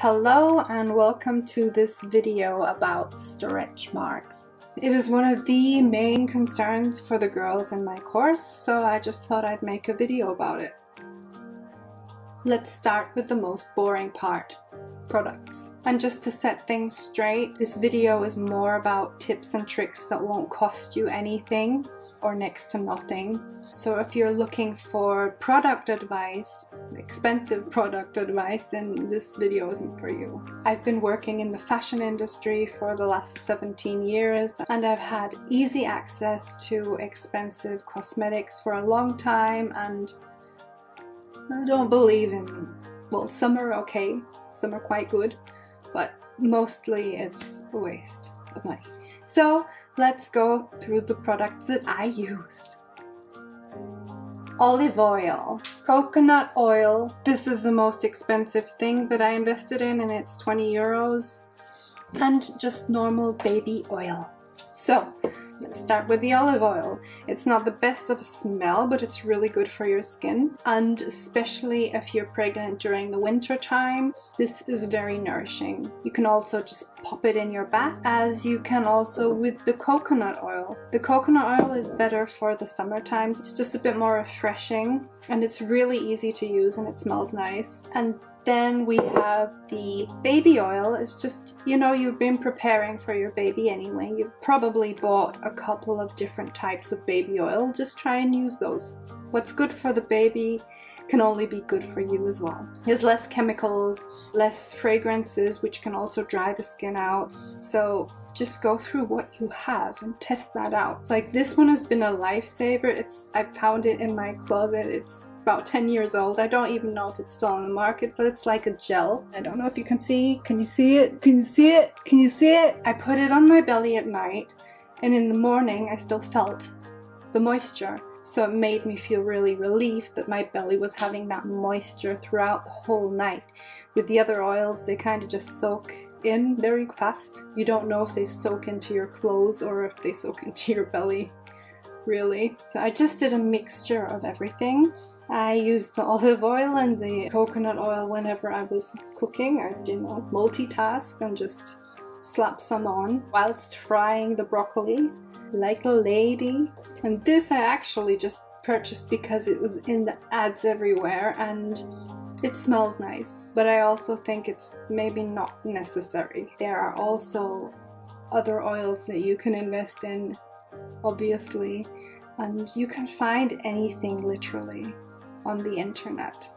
Hello and welcome to this video about stretch marks. It is one of the main concerns for the girls in my course, so I just thought I'd make a video about it. Let's start with the most boring part, products. And just to set things straight, this video is more about tips and tricks that won't cost you anything or next to nothing. So if you're looking for product advice, expensive product advice, then this video isn't for you. I've been working in the fashion industry for the last 17 years and I've had easy access to expensive cosmetics for a long time and I don't believe in, well some are okay, some are quite good, but mostly it's a waste of money. So let's go through the products that I used. Olive oil, coconut oil. This is the most expensive thing that I invested in and it's 20 euros. And just normal baby oil. So Let's start with the olive oil. It's not the best of smell, but it's really good for your skin. And especially if you're pregnant during the winter time, this is very nourishing. You can also just pop it in your bath, as you can also with the coconut oil. The coconut oil is better for the summertime. It's just a bit more refreshing and it's really easy to use and it smells nice. And then we have the baby oil. It's just, you know, you've been preparing for your baby anyway. You've probably bought a couple of different types of baby oil. Just try and use those. What's good for the baby can only be good for you as well. There's less chemicals, less fragrances, which can also dry the skin out. So just go through what you have and test that out. Like this one has been a lifesaver. It's I found it in my closet. It's about 10 years old. I don't even know if it's still on the market, but it's like a gel. I don't know if you can see. Can you see it? Can you see it? Can you see it? I put it on my belly at night and in the morning I still felt the moisture. So it made me feel really relieved that my belly was having that moisture throughout the whole night. With the other oils, they kind of just soak in very fast. You don't know if they soak into your clothes or if they soak into your belly, really. So I just did a mixture of everything. I used the olive oil and the coconut oil whenever I was cooking. I did not multitask and just slap some on whilst frying the broccoli like a lady. And this I actually just purchased because it was in the ads everywhere and it smells nice. But I also think it's maybe not necessary. There are also other oils that you can invest in, obviously, and you can find anything literally on the internet.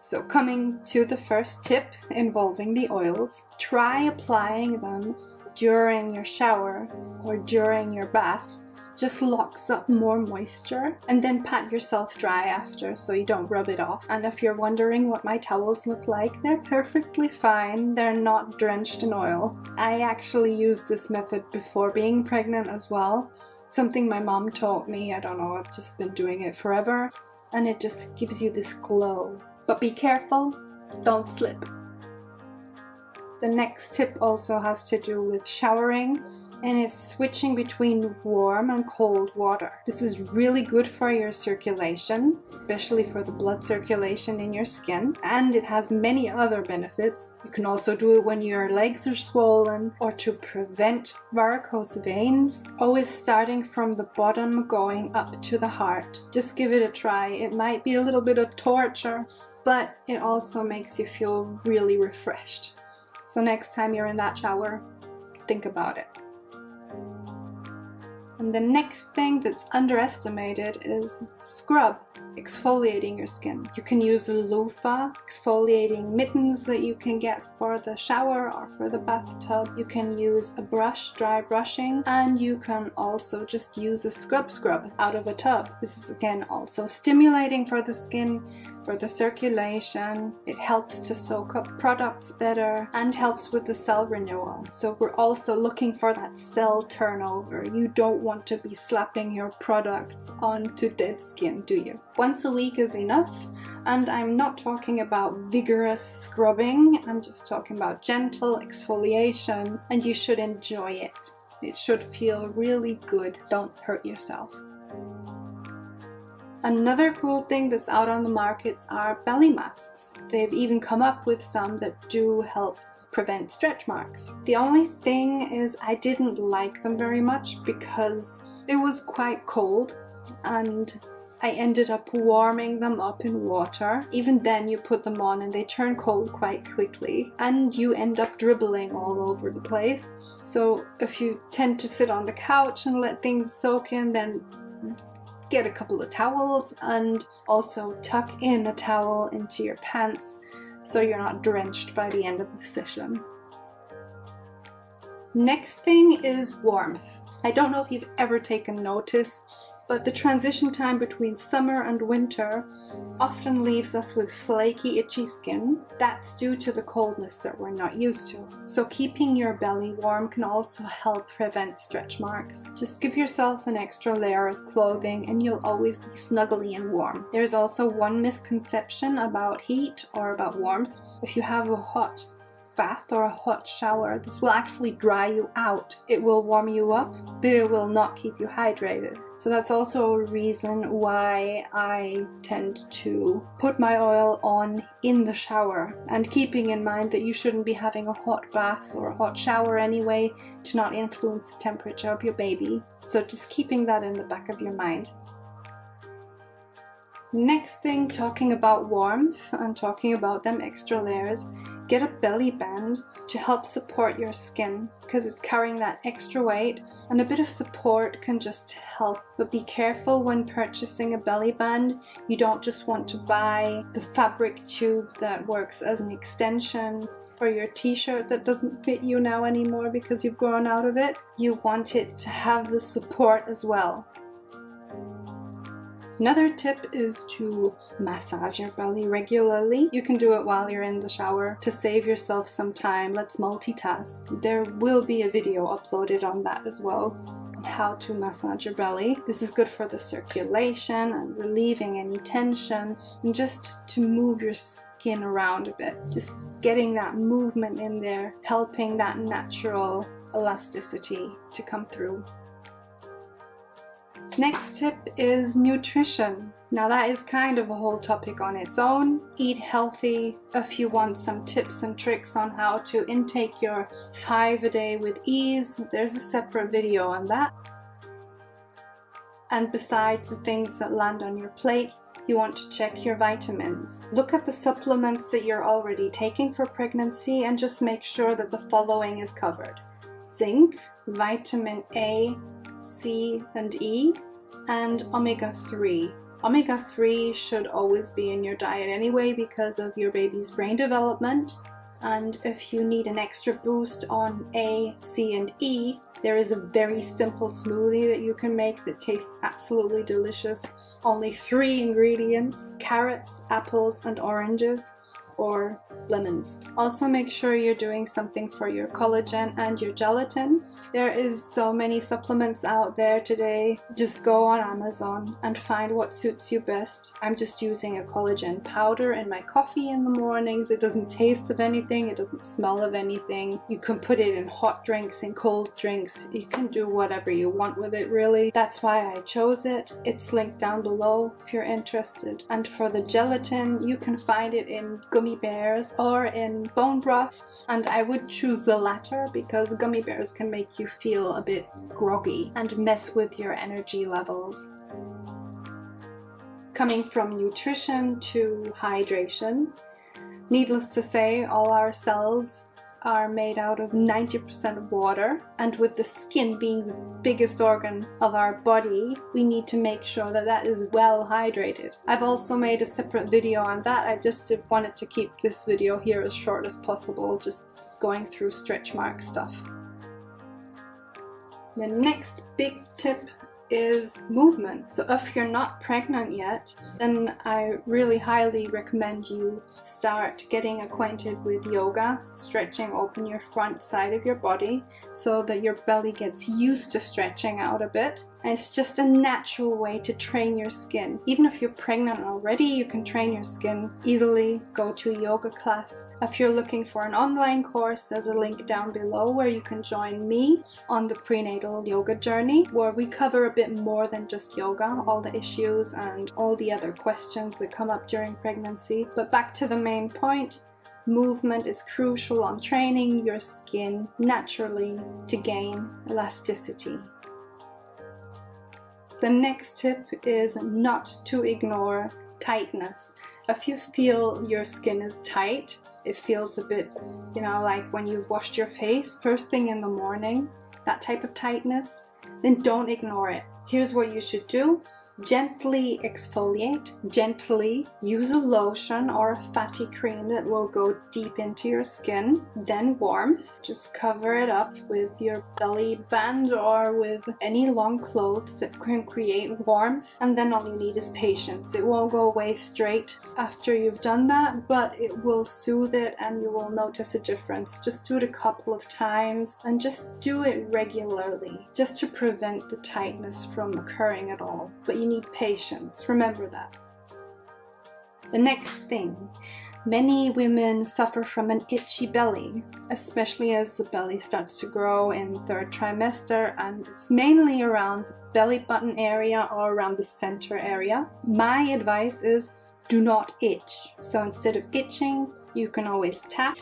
So coming to the first tip involving the oils, try applying them during your shower or during your bath just locks up more moisture and then pat yourself dry after so you don't rub it off. And if you're wondering what my towels look like they're perfectly fine. They're not drenched in oil. I actually used this method before being pregnant as well. Something my mom taught me I don't know I've just been doing it forever and it just gives you this glow. But be careful don't slip the next tip also has to do with showering and it's switching between warm and cold water. This is really good for your circulation, especially for the blood circulation in your skin, and it has many other benefits. You can also do it when your legs are swollen or to prevent varicose veins. Always starting from the bottom going up to the heart. Just give it a try. It might be a little bit of torture, but it also makes you feel really refreshed. So next time you're in that shower, think about it. And the next thing that's underestimated is scrub, exfoliating your skin. You can use a loofah, exfoliating mittens that you can get for the shower or for the bathtub. You can use a brush, dry brushing, and you can also just use a scrub scrub out of a tub. This is again also stimulating for the skin, for the circulation. It helps to soak up products better and helps with the cell renewal. So we're also looking for that cell turnover. You don't want to be slapping your products onto dead skin, do you? Once a week is enough and I'm not talking about vigorous scrubbing, I'm just talking about gentle exfoliation and you should enjoy it. It should feel really good. Don't hurt yourself. Another cool thing that's out on the markets are belly masks. They've even come up with some that do help prevent stretch marks. The only thing is I didn't like them very much because it was quite cold and I ended up warming them up in water. Even then you put them on and they turn cold quite quickly and you end up dribbling all over the place. So if you tend to sit on the couch and let things soak in then get a couple of towels and also tuck in a towel into your pants so you're not drenched by the end of the session. Next thing is warmth. I don't know if you've ever taken notice but the transition time between summer and winter often leaves us with flaky, itchy skin. That's due to the coldness that we're not used to. So keeping your belly warm can also help prevent stretch marks. Just give yourself an extra layer of clothing and you'll always be snuggly and warm. There's also one misconception about heat or about warmth. If you have a hot bath or a hot shower, this will actually dry you out. It will warm you up, but it will not keep you hydrated. So that's also a reason why I tend to put my oil on in the shower and keeping in mind that you shouldn't be having a hot bath or a hot shower anyway to not influence the temperature of your baby. So just keeping that in the back of your mind. Next thing, talking about warmth and talking about them extra layers, get a belly band to help support your skin because it's carrying that extra weight and a bit of support can just help. But be careful when purchasing a belly band. You don't just want to buy the fabric tube that works as an extension for your t-shirt that doesn't fit you now anymore because you've grown out of it. You want it to have the support as well. Another tip is to massage your belly regularly. You can do it while you're in the shower to save yourself some time. Let's multitask. There will be a video uploaded on that as well on how to massage your belly. This is good for the circulation and relieving any tension and just to move your skin around a bit. Just getting that movement in there, helping that natural elasticity to come through. Next tip is nutrition. Now that is kind of a whole topic on its own. Eat healthy. If you want some tips and tricks on how to intake your five a day with ease, there's a separate video on that. And besides the things that land on your plate, you want to check your vitamins. Look at the supplements that you're already taking for pregnancy and just make sure that the following is covered. Zinc, vitamin A, C and E, and omega-3. Omega-3 should always be in your diet anyway because of your baby's brain development. And if you need an extra boost on A, C, and E, there is a very simple smoothie that you can make that tastes absolutely delicious. Only three ingredients, carrots, apples, and oranges or lemons. Also make sure you're doing something for your collagen and your gelatin. There is so many supplements out there today. Just go on Amazon and find what suits you best. I'm just using a collagen powder in my coffee in the mornings. It doesn't taste of anything, it doesn't smell of anything. You can put it in hot drinks, and cold drinks. You can do whatever you want with it really. That's why I chose it. It's linked down below if you're interested. And for the gelatin, you can find it in gummy gummy bears or in bone broth and I would choose the latter because gummy bears can make you feel a bit groggy and mess with your energy levels. Coming from nutrition to hydration, needless to say all our cells are made out of 90% water and with the skin being the biggest organ of our body we need to make sure that that is well hydrated. I've also made a separate video on that. I just wanted to keep this video here as short as possible just going through stretch mark stuff. The next big tip is movement. So if you're not pregnant yet, then I really highly recommend you start getting acquainted with yoga, stretching open your front side of your body so that your belly gets used to stretching out a bit And it's just a natural way to train your skin. Even if you're pregnant already, you can train your skin easily. Go to a yoga class. If you're looking for an online course, there's a link down below where you can join me on the prenatal yoga journey, where we cover a bit more than just yoga, all the issues and all the other questions that come up during pregnancy. But back to the main point, Movement is crucial on training your skin naturally to gain elasticity. The next tip is not to ignore tightness. If you feel your skin is tight, it feels a bit, you know, like when you've washed your face first thing in the morning, that type of tightness, then don't ignore it. Here's what you should do Gently exfoliate, gently use a lotion or a fatty cream that will go deep into your skin. Then warmth, just cover it up with your belly band or with any long clothes that can create warmth. And then all you need is patience. It won't go away straight after you've done that, but it will soothe it and you will notice a difference. Just do it a couple of times and just do it regularly just to prevent the tightness from occurring at all. But you you need patience. Remember that. The next thing many women suffer from an itchy belly, especially as the belly starts to grow in third trimester, and it's mainly around belly button area or around the center area. My advice is do not itch. So instead of itching, you can always tap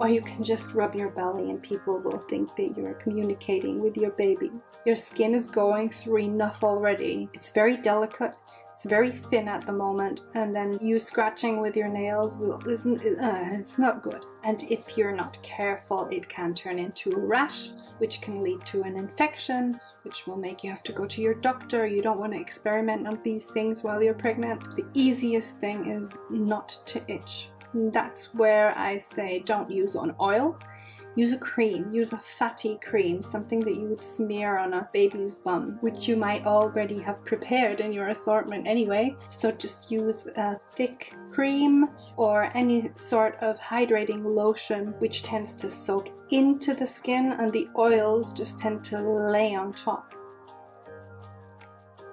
or you can just rub your belly and people will think that you're communicating with your baby. Your skin is going through enough already. It's very delicate. It's very thin at the moment, and then you scratching with your nails will isn't uh, it's not good. And if you're not careful, it can turn into a rash, which can lead to an infection, which will make you have to go to your doctor. You don't want to experiment on these things while you're pregnant. The easiest thing is not to itch. That's where I say don't use on oil. Use a cream, use a fatty cream, something that you would smear on a baby's bum, which you might already have prepared in your assortment anyway. So just use a thick cream or any sort of hydrating lotion which tends to soak into the skin and the oils just tend to lay on top.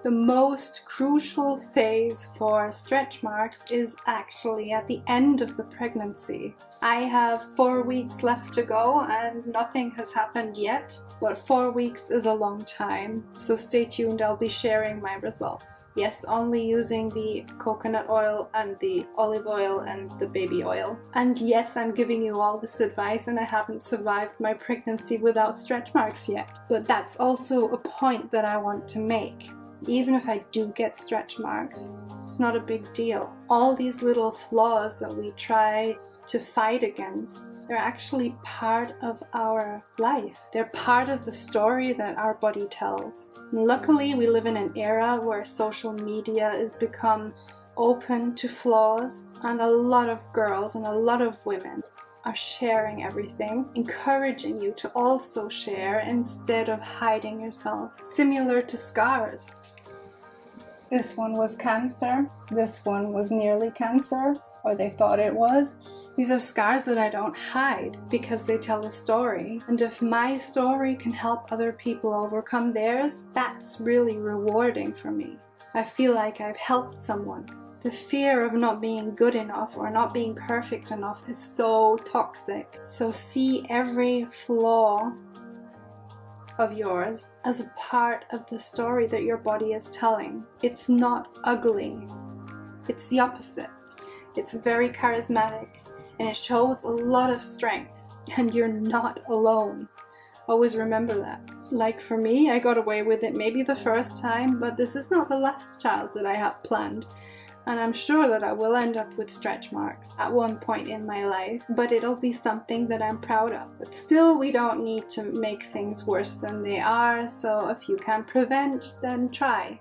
The most crucial phase for stretch marks is actually at the end of the pregnancy. I have four weeks left to go and nothing has happened yet, but four weeks is a long time, so stay tuned, I'll be sharing my results. Yes, only using the coconut oil and the olive oil and the baby oil. And yes, I'm giving you all this advice and I haven't survived my pregnancy without stretch marks yet. But that's also a point that I want to make even if I do get stretch marks, it's not a big deal. All these little flaws that we try to fight against, they're actually part of our life. They're part of the story that our body tells. Luckily, we live in an era where social media has become open to flaws, and a lot of girls and a lot of women are sharing everything, encouraging you to also share instead of hiding yourself. Similar to scars. This one was cancer, this one was nearly cancer, or they thought it was. These are scars that I don't hide because they tell a story. And if my story can help other people overcome theirs, that's really rewarding for me. I feel like I've helped someone. The fear of not being good enough or not being perfect enough is so toxic. So see every flaw of yours as a part of the story that your body is telling. It's not ugly, it's the opposite. It's very charismatic and it shows a lot of strength, and you're not alone. Always remember that. Like for me, I got away with it maybe the first time, but this is not the last child that I have planned and I'm sure that I will end up with stretch marks at one point in my life, but it'll be something that I'm proud of. But still, we don't need to make things worse than they are, so if you can prevent, then try.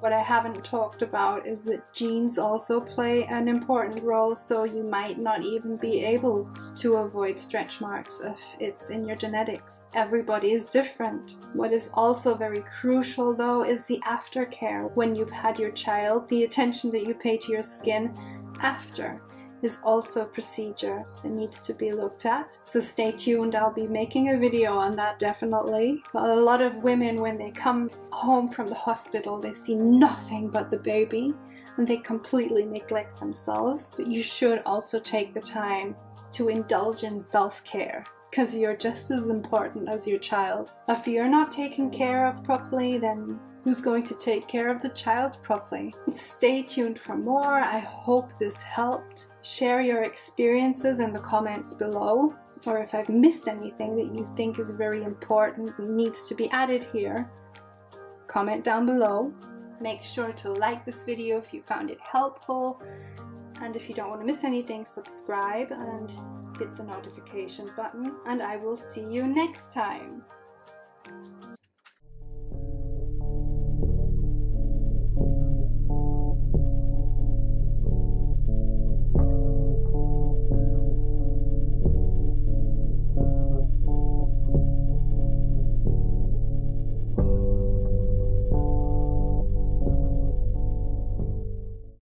What I haven't talked about is that genes also play an important role, so you might not even be able to avoid stretch marks if it's in your genetics. Everybody is different. What is also very crucial though is the aftercare when you've had your child, the attention that you pay to your skin after. Is also a procedure that needs to be looked at. So stay tuned, I'll be making a video on that definitely. But a lot of women, when they come home from the hospital, they see nothing but the baby and they completely neglect themselves. But you should also take the time to indulge in self care because you're just as important as your child. If you're not taken care of properly, then who's going to take care of the child properly? Stay tuned for more. I hope this helped. Share your experiences in the comments below. Or if I've missed anything that you think is very important needs to be added here, comment down below. Make sure to like this video if you found it helpful. And if you don't want to miss anything, subscribe and hit the notification button. And I will see you next time.